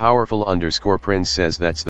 Powerful underscore prince says that's the